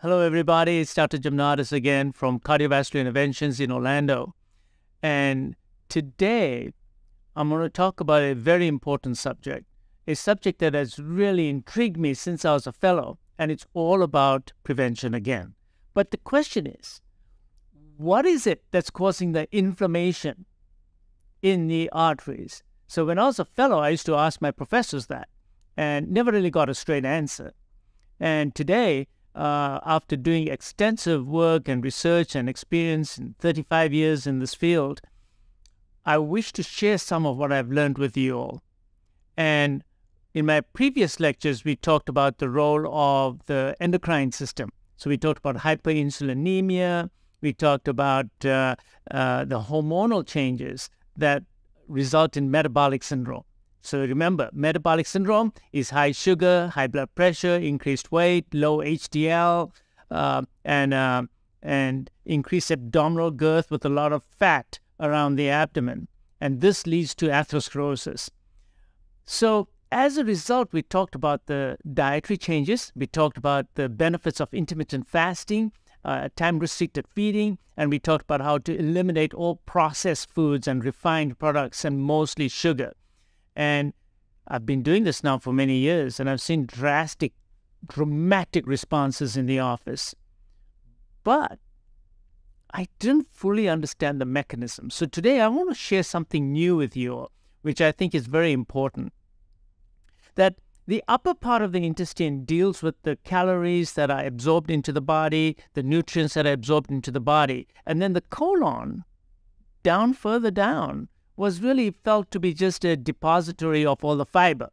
Hello, everybody. It's Dr. Jamnadas again from Cardiovascular Interventions in Orlando. And today, I'm going to talk about a very important subject, a subject that has really intrigued me since I was a fellow, and it's all about prevention again. But the question is, what is it that's causing the inflammation in the arteries? So when I was a fellow, I used to ask my professors that and never really got a straight answer. And today, uh, after doing extensive work and research and experience in 35 years in this field, I wish to share some of what I've learned with you all. And in my previous lectures, we talked about the role of the endocrine system. So we talked about hyperinsulinemia. We talked about uh, uh, the hormonal changes that result in metabolic syndrome. So remember, metabolic syndrome is high sugar, high blood pressure, increased weight, low HDL, uh, and uh, and increased abdominal girth with a lot of fat around the abdomen, and this leads to atherosclerosis. So as a result, we talked about the dietary changes. We talked about the benefits of intermittent fasting, uh, time-restricted feeding, and we talked about how to eliminate all processed foods and refined products and mostly sugar. And I've been doing this now for many years, and I've seen drastic, dramatic responses in the office. But I didn't fully understand the mechanism. So today I want to share something new with you, which I think is very important. That the upper part of the intestine deals with the calories that are absorbed into the body, the nutrients that are absorbed into the body. And then the colon, down further down, was really felt to be just a depository of all the fiber.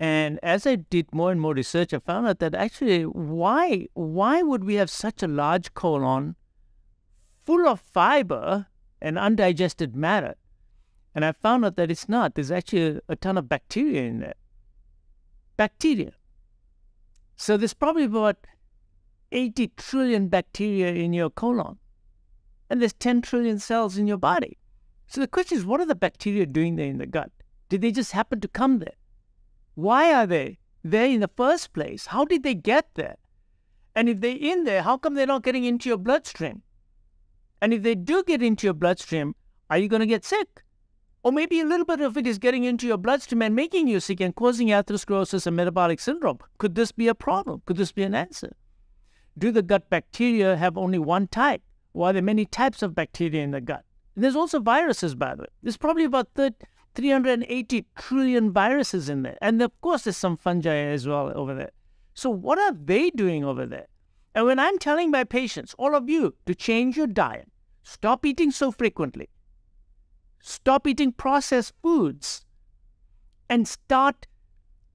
And as I did more and more research, I found out that actually, why why would we have such a large colon full of fiber and undigested matter? And I found out that it's not. There's actually a, ton of bacteria in there. Bacteria. So there's probably about 80 trillion bacteria in your colon. And there's 10 trillion cells in your body. So the question is, what are the bacteria doing there in the gut? Did they just happen to come there? Why are they there in the first place? How did they get there? And if they're in there, how come they're not getting into your bloodstream? And if they do get into your bloodstream, are you going to get sick? Or maybe a little bit of it is getting into your bloodstream and making you sick and causing atherosclerosis and metabolic syndrome. Could this be a problem? Could this be an answer? Do the gut bacteria have only one type? Or are there many types of bacteria in the gut? There's also viruses, by the way. There's probably about 380 trillion viruses in there. And of course, there's some fungi as well over there. So, what are they doing over there? And when I'm telling my patients, all of you, to change your diet, stop eating so frequently, stop eating processed foods, and start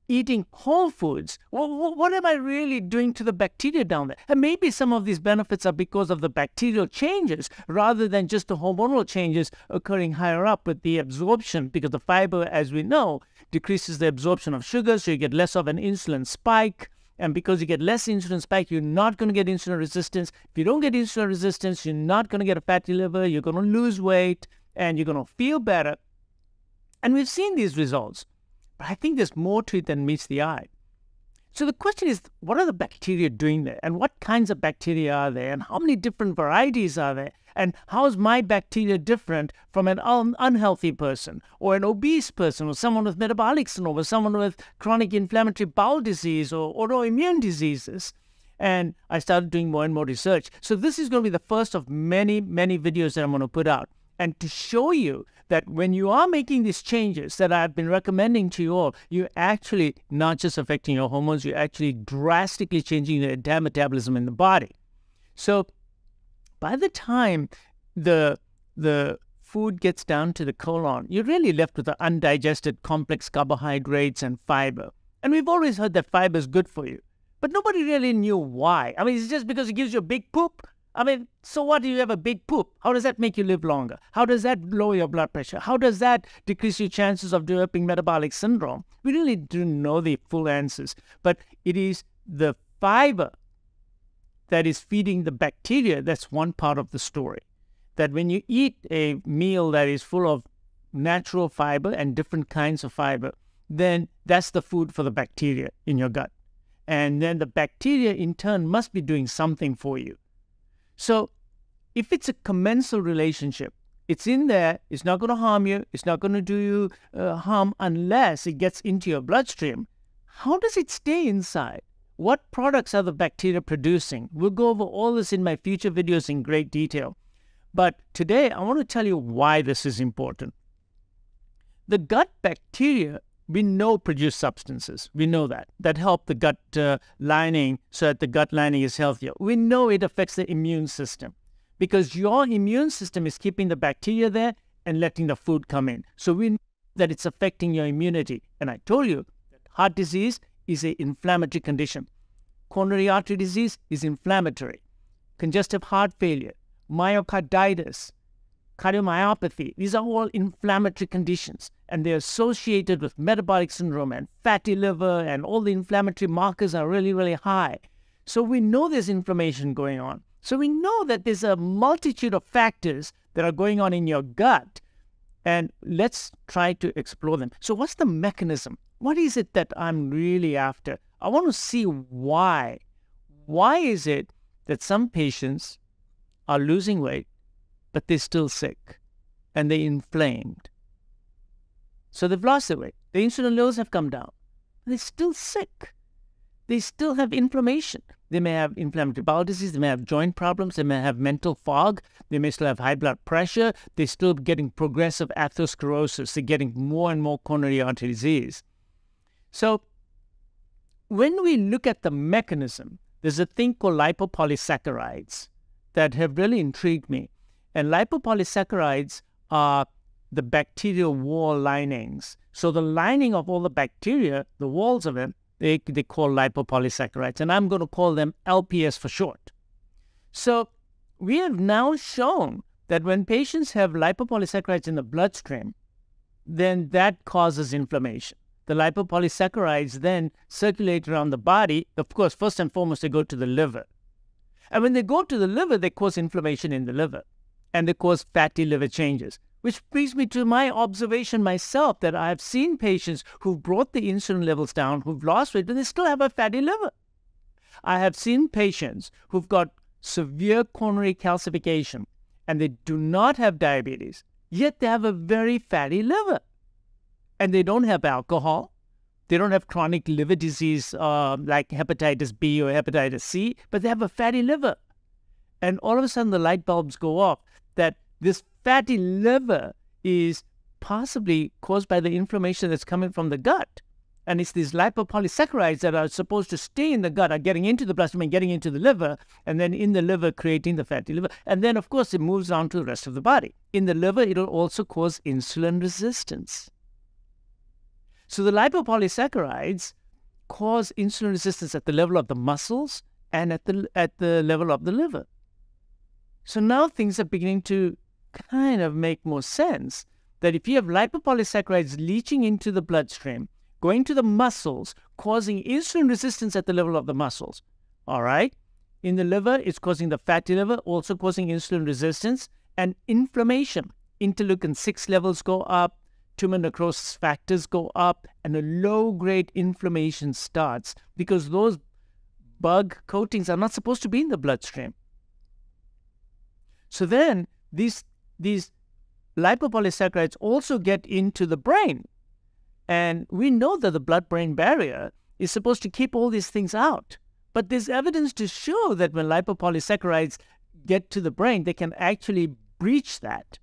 eating whole foods, well, what am I really doing to the bacteria down there? And maybe some of these benefits are because of the bacterial changes rather than just the hormonal changes occurring higher up with the absorption, because the fiber, as we know, decreases the absorption of sugar, so you get less of an insulin spike. And because you get less insulin spike, you're not going to get insulin resistance. If you don't get insulin resistance, you're not going to get a fatty liver, you're going to lose weight, and you're going to feel better. And we've seen these results. But I think there's more to it than meets the eye. So the question is, what are the bacteria doing there? And what kinds of bacteria are there? And how many different varieties are there? And how is my bacteria different from an un unhealthy person or an obese person or someone with metabolic syndrome or someone with chronic inflammatory bowel disease or autoimmune diseases? And I started doing more and more research. So this is going to be the first of many, many videos that I'm going to put out. And to show you that when you are making these changes that I've been recommending to you all, you're actually not just affecting your hormones, you're actually drastically changing the entire metabolism in the body. So by the time the the food gets down to the colon, you're really left with the undigested complex carbohydrates and fiber. And we've always heard that fiber is good for you. But nobody really knew why. I mean, it's just because it gives you a big poop? I mean, so what do you have a big poop? How does that make you live longer? How does that lower your blood pressure? How does that decrease your chances of developing metabolic syndrome? We really don't know the full answers, but it is the fiber that is feeding the bacteria that's one part of the story. That when you eat a meal that is full of natural fiber and different kinds of fiber, then that's the food for the bacteria in your gut. And then the bacteria in turn must be doing something for you. So if it's a commensal relationship, it's in there, it's not going to harm you, it's not going to do you uh, harm unless it gets into your bloodstream. How does it stay inside? What products are the bacteria producing? We'll go over all this in my future videos in great detail. But today, I want to tell you why this is important. The gut bacteria, we know produce substances. We know that. That help the gut uh, lining so that the gut lining is healthier. We know it affects the immune system because your immune system is keeping the bacteria there and letting the food come in. So we know that it's affecting your immunity. And I told you that heart disease is an inflammatory condition. Coronary artery disease is inflammatory. Congestive heart failure, myocarditis, cardiomyopathy, these are all inflammatory conditions and they're associated with metabolic syndrome and fatty liver and all the inflammatory markers are really, really high. So we know there's inflammation going on. So we know that there's a multitude of factors that are going on in your gut and let's try to explore them. So what's the mechanism? What is it that I'm really after? I want to see why. Why is it that some patients are losing weight but they're still sick and they're inflamed. So they've lost their weight. The insulin levels have come down. They're still sick. They still have inflammation. They may have inflammatory bowel disease. They may have joint problems. They may have mental fog. They may still have high blood pressure. They're still getting progressive atherosclerosis. They're getting more and more coronary artery disease. So when we look at the mechanism, there's a thing called lipopolysaccharides that have really intrigued me. And lipopolysaccharides are the bacterial wall linings. So the lining of all the bacteria, the walls of them, they, they call lipopolysaccharides. And I'm going to call them LPS for short. So we have now shown that when patients have lipopolysaccharides in the bloodstream, then that causes inflammation. The lipopolysaccharides then circulate around the body. Of course, first and foremost, they go to the liver. And when they go to the liver, they cause inflammation in the liver and they cause fatty liver changes. Which brings me to my observation myself that I have seen patients who've brought the insulin levels down, who've lost weight, but they still have a fatty liver. I have seen patients who've got severe coronary calcification and they do not have diabetes, yet they have a very fatty liver. And they don't have alcohol. They don't have chronic liver disease uh, like hepatitis B or hepatitis C, but they have a fatty liver. And all of a sudden, the light bulbs go off that this fatty liver is possibly caused by the inflammation that's coming from the gut. And it's these lipopolysaccharides that are supposed to stay in the gut are getting into the bloodstream and getting into the liver, and then in the liver creating the fatty liver. And then, of course, it moves on to the rest of the body. In the liver, it'll also cause insulin resistance. So the lipopolysaccharides cause insulin resistance at the level of the muscles and at the, at the level of the liver. So now things are beginning to kind of make more sense that if you have lipopolysaccharides leaching into the bloodstream, going to the muscles, causing insulin resistance at the level of the muscles, all right? In the liver, it's causing the fatty liver, also causing insulin resistance and inflammation. Interleukin 6 levels go up, tumor necrosis factors go up, and a low grade inflammation starts because those bug coatings are not supposed to be in the bloodstream. So then these, these lipopolysaccharides also get into the brain. And we know that the blood brain barrier is supposed to keep all these things out. But there's evidence to show that when lipopolysaccharides get to the brain, they can actually breach that.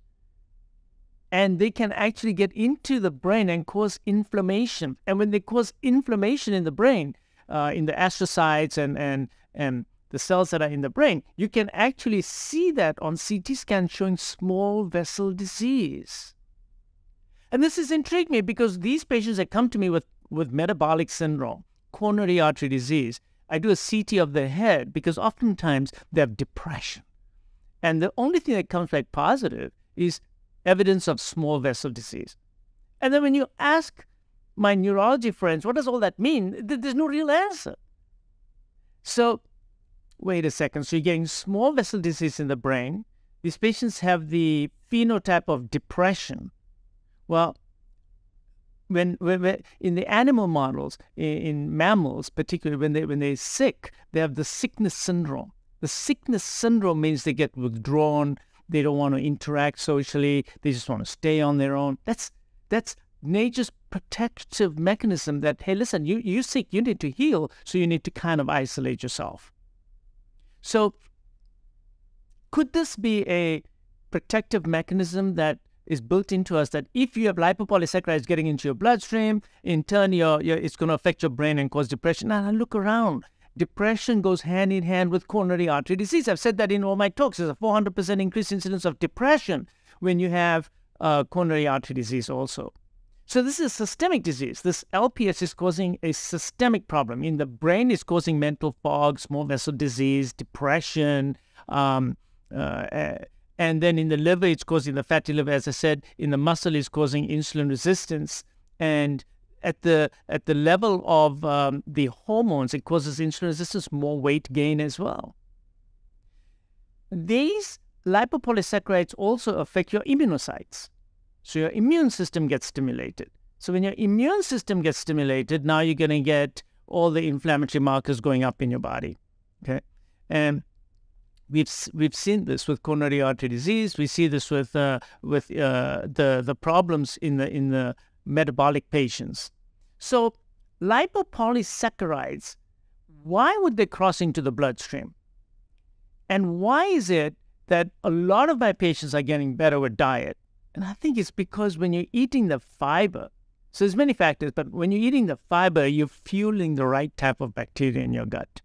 And they can actually get into the brain and cause inflammation. And when they cause inflammation in the brain, uh, in the astrocytes and, and, and the cells that are in the brain, you can actually see that on CT scan showing small vessel disease. And this has intrigued me because these patients that come to me with, with metabolic syndrome, coronary artery disease, I do a CT of the head because oftentimes they have depression. And the only thing that comes back positive is evidence of small vessel disease. And then when you ask my neurology friends, what does all that mean? There's no real answer. So wait a second, so you're getting small vessel disease in the brain. These patients have the phenotype of depression. Well, when, when, in the animal models, in, in, mammals particularly, when they when they're sick, they have the sickness syndrome. The sickness syndrome means they get withdrawn, they don't want to interact socially, they just want to stay on their own. That's that's nature's protective mechanism that hey, listen, you you sick, you need to heal, so you need to kind of isolate yourself. So could this be a protective mechanism that is built into us that if you have lipopolysaccharides getting into your bloodstream, in turn, it's going to affect your brain and cause depression. And I look around. Depression goes hand in hand with coronary artery disease. I've said that in all my talks. There's a 400% increased incidence of depression when you have uh, coronary artery disease also. So this is a systemic disease. This LPS is causing a systemic problem. In the brain, it's causing mental fog, small vessel disease, depression, um, uh, and then in the liver, it's causing the fatty liver, as I said. In the muscle, it's causing insulin resistance. And at the at the level of um, the hormones, it causes insulin resistance, more weight gain as well. These lipopolysaccharides also affect your immunocytes. So your immune system gets stimulated. So when your immune system gets stimulated, now you're going to get all the inflammatory markers going up in your body. Okay. And We've we've seen this with coronary artery disease. We see this with uh, with uh, the the problems in the in the metabolic patients. So lipopolysaccharides, why would they cross into the bloodstream? And why is it that a lot of my patients are getting better with diet? And I think it's because when you're eating the fiber, so there's many factors, but when you're eating the fiber, you're fueling the right type of bacteria in your gut.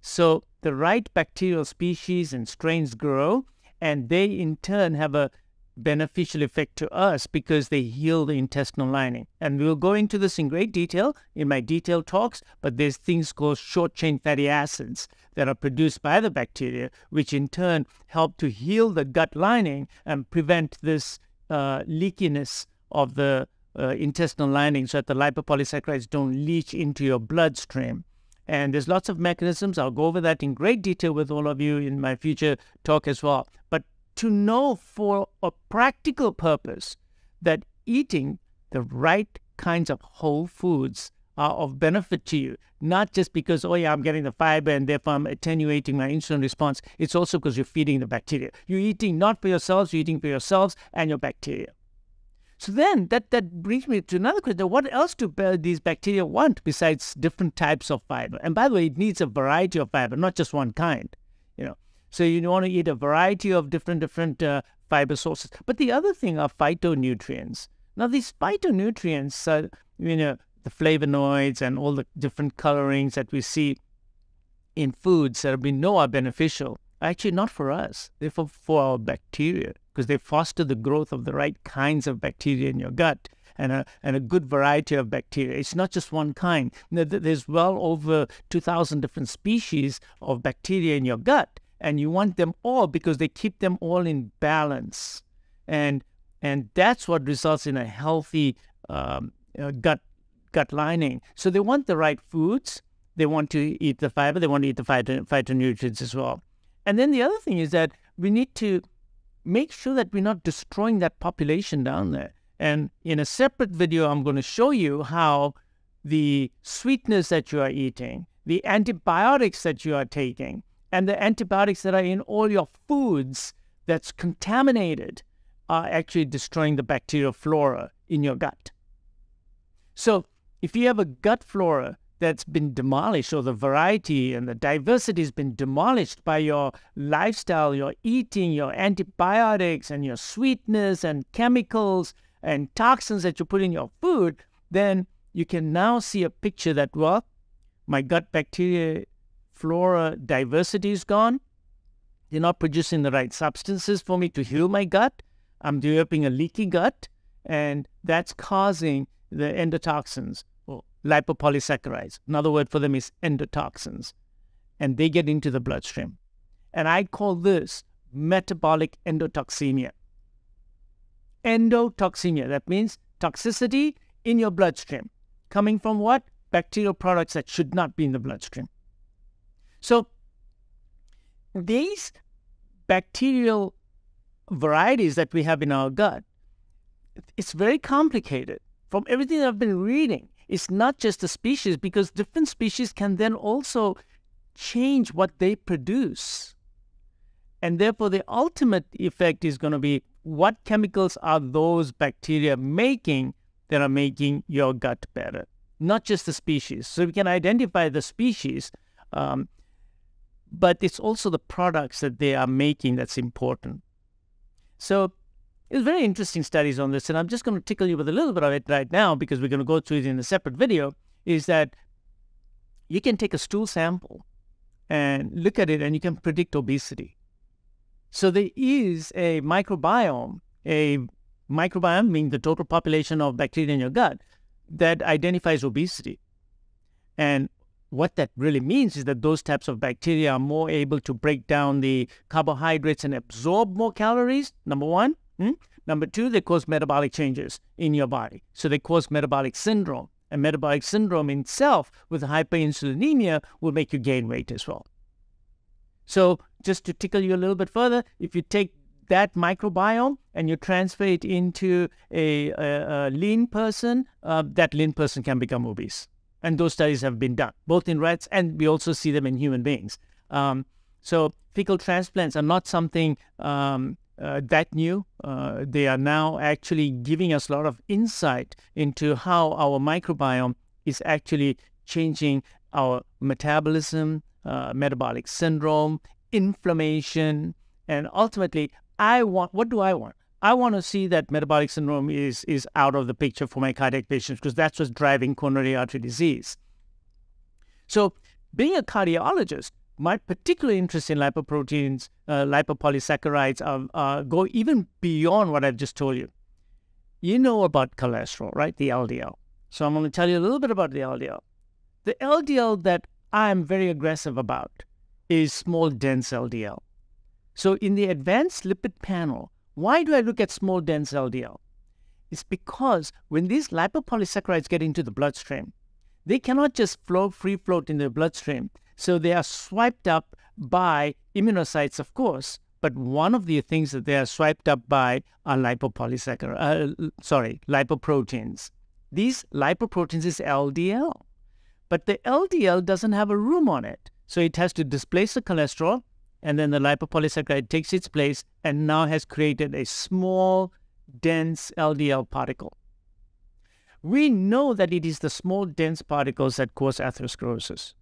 So the right bacterial species and strains grow, and they in turn have a beneficial effect to us because they heal the intestinal lining. And we'll go into this in great detail in my detailed talks, but there's things called short chain fatty acids that are produced by the bacteria, which in turn help to heal the gut lining and prevent this uh, leakiness of the uh, intestinal lining so that the lipopolysaccharides don't leach into your bloodstream. And there's lots of mechanisms. I'll go over that in great detail with all of you in my future talk as well. But to know for a practical purpose that eating the right kinds of whole foods are of benefit to you, not just because, oh yeah, I'm getting the fiber and therefore I'm attenuating my insulin response. It's also because you're feeding the bacteria. You're eating not for yourselves, you're eating for yourselves and your bacteria. So then that, that brings me to another question. What else do these bacteria want besides different types of fiber? And by the way, it needs a variety of fiber, not just one kind. You know, so you want to eat a variety of different different uh, fiber sources. But the other thing are phytonutrients. Now these phytonutrients, are, you know, the flavonoids and all the different colorings that we see in foods that we know are beneficial are actually not for us. They're for, for our bacteria because they foster the growth of the right kinds of bacteria in your gut and a, and a good variety of bacteria. It's not just one kind. There's well over 2,000 different species of bacteria in your gut, and you want them all because they keep them all in balance. And, and that's what results in a healthy um, uh, gut, gut lining. So they want the right foods. They want to eat the fiber. They want to eat the phyto, phytonutrients as well. And then the other thing is that we need to make sure that we're not destroying that population down there. And in a separate video, I'm going to show you how the sweetness that you are eating, the antibiotics that you are taking, and the antibiotics that are in all your foods that's contaminated are actually destroying the bacterial flora in your gut. So if you have a gut flora that's been demolished, or the variety and the diversity has been demolished by your lifestyle, your eating, your antibiotics, and your sweetness and chemicals and toxins that you put in your food, then you can now see a picture that, well, my gut bacteria flora diversity is gone. They're not producing the right substances for me to heal my gut. I'm developing a leaky gut, and that's causing the endotoxins or lipopolysaccharides. Another word for them is endotoxins. And they get into the bloodstream. And I call this metabolic endotoxemia. Endotoxemia, that means toxicity in your bloodstream. Coming from what? Bacterial products that should not be in the bloodstream. So these bacterial varieties that we have in our gut, it's very complicated. From everything I've been reading, it's not just the species because different species can then also change what they produce. And therefore, the ultimate effect is going to be what chemicals are those bacteria making that are making your gut better, not just the species. So we can identify the species, um, but it's also the products that they are making that's important. So it's very interesting studies on this, and I'm just going to tickle you with a little bit of it right now because we're going to go through it in a separate video. Is that you can take a stool sample and look at it, and you can predict obesity. So there is a microbiome, a microbiome meaning the total population of bacteria in your gut that identifies obesity. And what that really means is that those types of bacteria are more able to break down the carbohydrates and absorb more calories, number one. Hmm? Number two, they cause metabolic changes in your body. So they cause metabolic syndrome. And metabolic syndrome itself with hyperinsulinemia will make you gain weight as well. So just to tickle you a little bit further, if you take that microbiome and you transfer it into a, a, a lean person, uh, that lean person can become obese. And those studies have been done, both in rats and we also see them in human beings. Um, so fecal transplants are not something um, uh, that new. Uh, they are now actually giving us a lot of insight into how our microbiome is actually changing our metabolism, uh, metabolic syndrome, inflammation, and ultimately, I want. What do I want? I want to see that metabolic syndrome is, is out of the picture for my cardiac patients because that's what's driving coronary artery disease. So, being a cardiologist, my particular interest in lipoproteins, uh, lipopolysaccharides, uh, uh, go even beyond what I've just told you. You know about cholesterol, right? The LDL. So, I'm going to tell you a little bit about the LDL. The LDL that I'm very aggressive about is small, dense LDL. So, in the advanced lipid panel, why do I look at small dense LDL? It's because when these lipopolysaccharides get into the bloodstream, they cannot just flow free float in the bloodstream. So they are swiped up by immunocytes, of course, but one of the things that they are swiped up by are lipopolysaccharides, uh, sorry, lipoproteins. These lipoproteins is LDL, but the LDL doesn't have a room on it. So it has to displace the cholesterol and then the lipopolysaccharide takes its place and now has created a small, dense LDL particle. We know that it is the small, dense particles that cause atherosclerosis.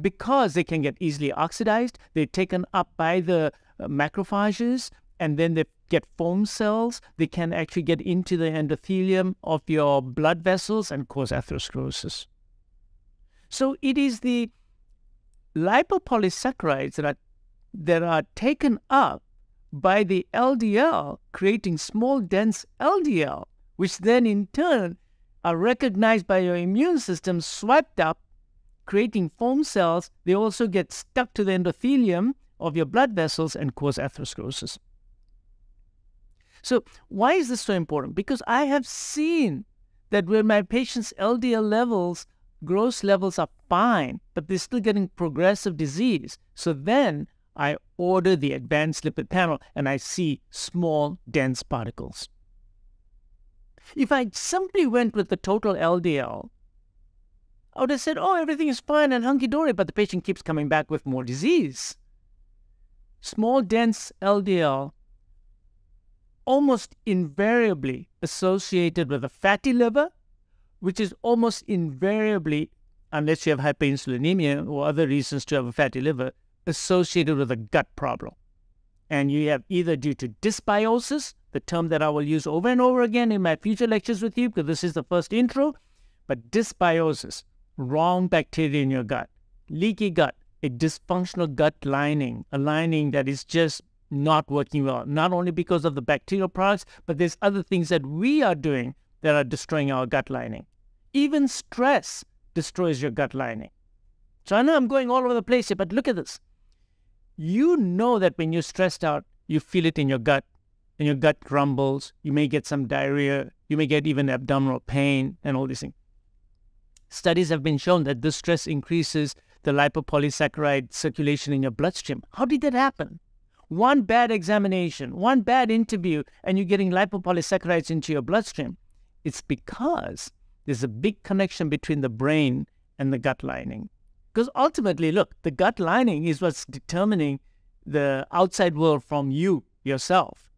Because they can get easily oxidized, they're taken up by the uh, macrophages, and then they get foam cells. They can actually get into the endothelium of your blood vessels and cause atherosclerosis. So it is the lipopolysaccharides that are, that are taken up by the LDL, creating small, dense LDL, which then in turn are recognized by your immune system, swiped up, creating foam cells. They also get stuck to the endothelium of your blood vessels and cause atherosclerosis. So, why is this so important? Because I have seen that when my patients' LDL levels gross levels are fine, but they're still getting progressive disease. So then I order the advanced lipid panel and I see small, dense particles. If I simply went with the total LDL, I would have said, oh, everything is fine and hunky dory, but the patient keeps coming back with more disease. Small, dense LDL almost invariably associated with a fatty liver which is almost invariably, unless you have hyperinsulinemia or other reasons to have a fatty liver, associated with a gut problem. And you have either due to dysbiosis, the term that I will use over and over again in my future lectures with you, because this is the first intro, but dysbiosis, wrong bacteria in your gut, leaky gut, a dysfunctional gut lining, a lining that is just not working well, not only because of the bacterial products, but there's other things that we are doing that are destroying our gut lining. Even stress destroys your gut lining. So I know I'm going all over the place here, but look at this. You know that when you're stressed out, you feel it in your gut, and your gut grumbles. You may get some diarrhea. You may get even abdominal pain and all these things. Studies have been shown that this stress increases the lipopolysaccharide circulation in your bloodstream. How did that happen? One bad examination, one bad interview, and you're getting lipopolysaccharides into your bloodstream It's because there's a big connection between the brain and the gut lining. Because ultimately, look, the gut lining is what's determining the outside world from you yourself.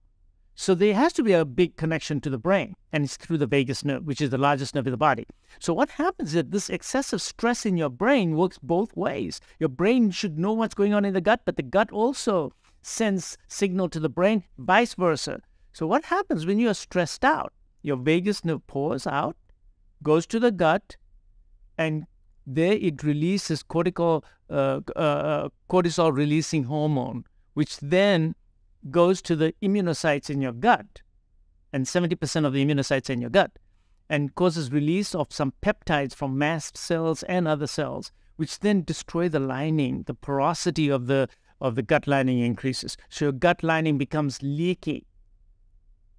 So there has to be a big connection to the brain, and it's through the vagus nerve, which is the largest nerve in the body. So what happens is that this excessive stress in your brain works both ways. Your brain should know what's going on in the gut, but the gut also sends signal to the brain, vice versa. So what happens when you are stressed out? Your vagus nerve pours out, goes to the gut, and there it releases cortical, uh, uh, uh cortisol releasing hormone, which then goes to the immunocytes in your gut, and 70% of the immunocytes in your gut, and causes release of some peptides from mast cells and other cells, which then destroy the lining, the porosity of the of the gut lining increases. So your gut lining becomes leaky.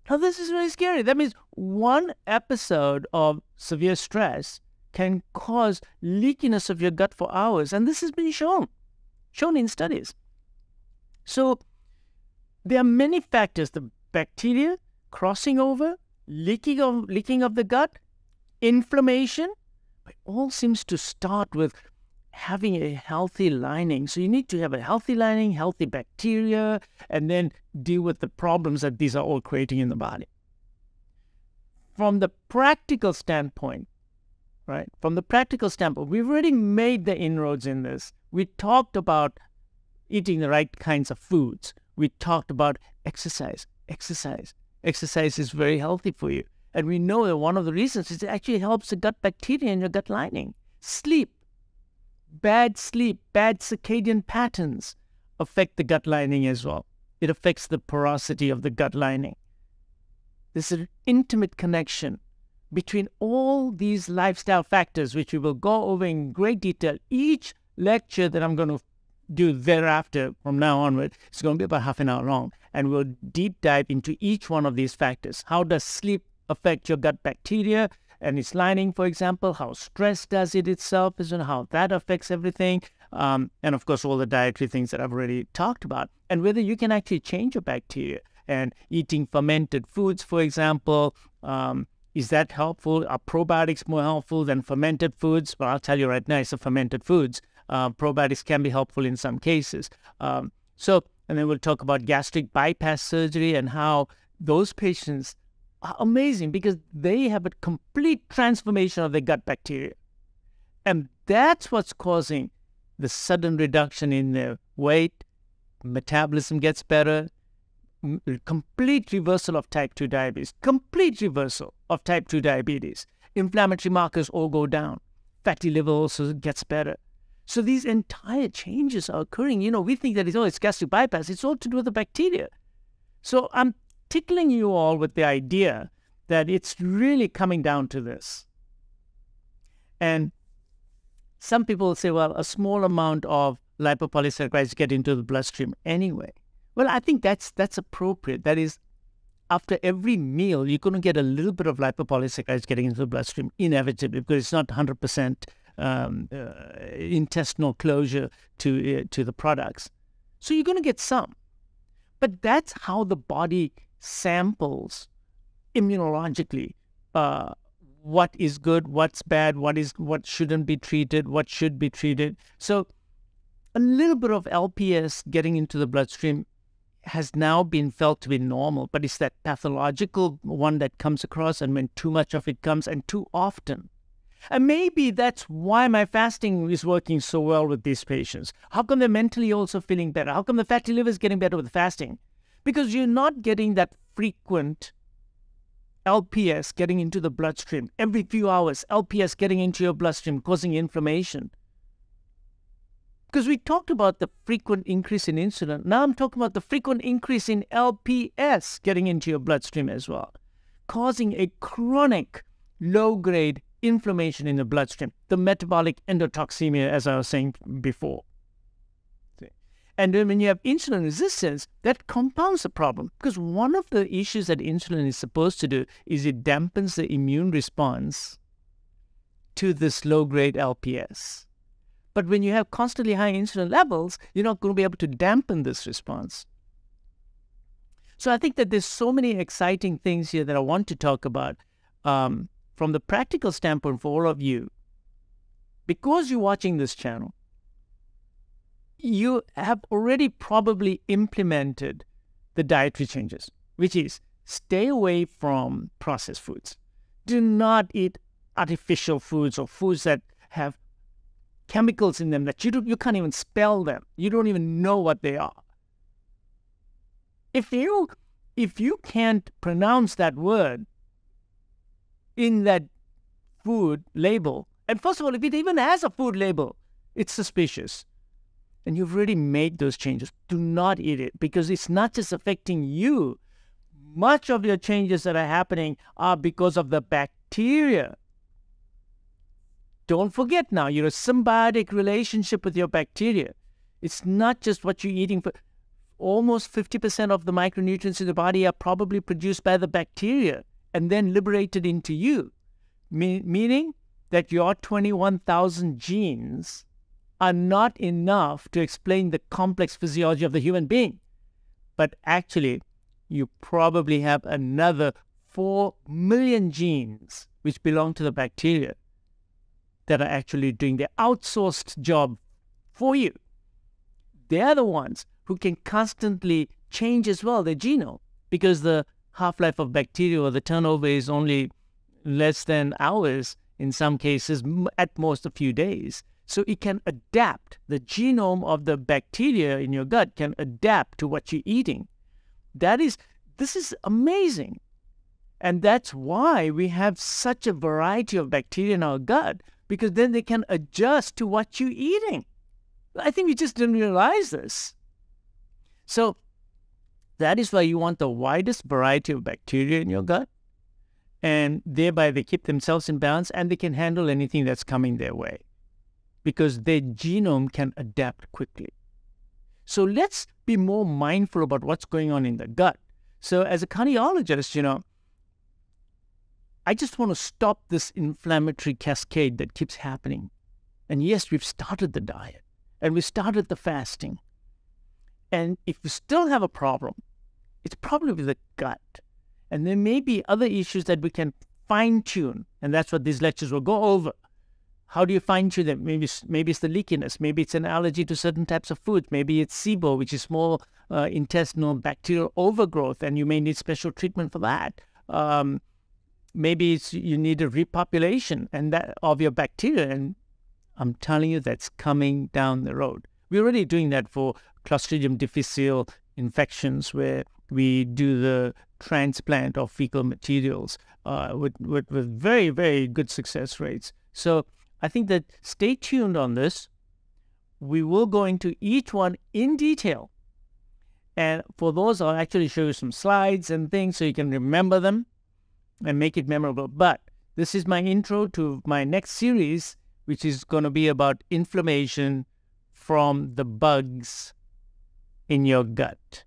Now this is really scary. That means one episode of severe stress can cause leakiness of your gut for hours, and this has been shown, shown in studies. So there are many factors, the bacteria crossing over, leaking of, leaking of the gut, inflammation. It all seems to start with having a healthy lining. So you need to have a healthy lining, healthy bacteria, and then deal with the problems that these are all creating in the body. From the practical standpoint, right? From the practical standpoint, we've already made the inroads in this. We talked about eating the right kinds of foods we talked about exercise. Exercise. Exercise is very healthy for you. And we know that one of the reasons is it actually helps the gut bacteria in your gut lining. Sleep. Bad sleep, bad circadian patterns affect the gut lining as well. It affects the porosity of the gut lining. There's an intimate connection between all these lifestyle factors, which we will go over in great detail. Each lecture that I'm going to do thereafter from now onward it's going to be about half an hour long. And we'll deep dive into each one of these factors. How does sleep affect your gut bacteria and its lining for example? How stress does it itself Is and how that affects everything. Um, and of course all the dietary things that i've already talked about. And whether you can actually change your bacteria and eating fermented foods for example um, is that helpful? Are probiotics more helpful than fermented foods? Well, I'll tell you right now, it's the fermented foods uh, probiotics can be helpful in some cases. Um, so, and then we'll talk about gastric bypass surgery and how those patients are amazing because they have a complete transformation of their gut bacteria. And that's what's causing the sudden reduction in their weight, metabolism gets better, complete reversal of type 2 diabetes, complete reversal of type 2 diabetes. Inflammatory markers all go down. Fatty liver also gets better. So these entire changes are occurring. You know, we think that it's, oh, it's gastric bypass. It's all to do with the bacteria. So I'm tickling you all with the idea that it's really coming down to this. And some people say, well, a small amount of lipopolysaccharides get into the bloodstream anyway. Well, I think that's that's appropriate. That is, after every meal, you're going to get a little bit of lipopolysaccharides getting into the bloodstream inevitably because it's not 100% um, uh, intestinal closure to uh, to the products. So you're going to get some, but that's how the body samples immunologically uh, what is good, what's bad, what is what shouldn't be treated, what should be treated. So a little bit of LPS getting into the bloodstream has now been felt to be normal, but it's that pathological one that comes across, and when too much of it comes and too often, and maybe that's why my fasting is working so well with these patients. How come they're mentally also feeling better? How come the fatty liver is getting better with fasting? Because you're not getting that frequent LPS getting into the bloodstream every few hours, LPS getting into your bloodstream, causing inflammation. Because we talked about the frequent increase in insulin. Now I'm talking about the frequent increase in LPS getting into your bloodstream as well, causing a chronic low grade inflammation in the bloodstream, the metabolic endotoxemia, as I was saying before. And then when you have insulin resistance, that compounds the problem because one of the issues that insulin is supposed to do is it dampens the immune response to this low grade LPS. But when you have constantly high insulin levels, you're not going to be able to dampen this response. So I think that there's so many exciting things here that I want to talk about um, from the practical standpoint for all of you, because you're watching this channel, you have already probably implemented the dietary changes, which is stay away from processed foods. Do not eat artificial foods or foods that have chemicals in them that you, you can't even spell them. You don't even know what they are. If you if you can't pronounce that word in that food label, and first of all, if it even has a food label, it's suspicious. And you've already made those changes. Do not eat it because it's not just affecting you. Much of your changes that are happening are because of the bacteria. Don't forget now, you're a symbiotic relationship with your bacteria. It's not just what you're eating for almost 50% of the micronutrients in the body are probably produced by the bacteria and then liberated into you, Me- meaning that your 21,000 genes are not enough to explain the complex physiology of the human being. But actually, you probably have another 4 million genes which belong to the bacteria that are actually doing the outsourced job for you. They're the ones who can constantly change as well their genome because the half-life of bacteria the turnover is only less than hours in some cases at most a few days. So it can adapt. The genome of the bacteria in your gut can adapt to what you're eating. That is this is amazing. And that's why we have such a variety of bacteria in our gut because then they can adjust to what you're eating. I think we just didn't realize this. So that is why you want the widest variety of bacteria in your gut. And thereby they keep themselves in balance and they can handle anything that's coming their way because their genome can adapt quickly. So let's be more mindful about what's going on in the gut. So as a cardiologist, you know, I just want to stop this inflammatory cascade that keeps happening. And yes, we've started the diet and we started the fasting and if you still have a problem, it's probably with the gut. And there may be other issues that we can fine tune. And that's what these lectures will go over. How do you fine tune them? Maybe, maybe it's the leakiness. Maybe it's an allergy to certain types of food. Maybe it's SIBO, which is small uh, intestinal bacterial overgrowth, and you may need special treatment for that. Um, maybe it's, you need a repopulation and that of your bacteria. And I'm telling you, that's coming down the road. We're already doing that for Clostridium difficile infections where we do the transplant of fecal materials uh, with, with, with very, very good success rates. So I think that stay tuned on this. We will go into each one in detail. And for those, I'll actually show you some slides and things so you can remember them and make it memorable. But this is my intro to my next series, which is going to be about inflammation from the bugs in your gut.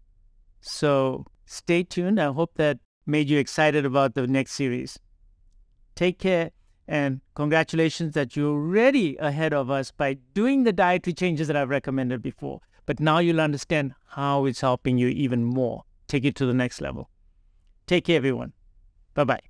So stay tuned. I hope that made you excited about the next series. Take care and congratulations that you're already ahead of us by doing the dietary changes that I've recommended before. But now you'll understand how it's helping you even more. Take it to the next level. Take care, everyone. Bye bye.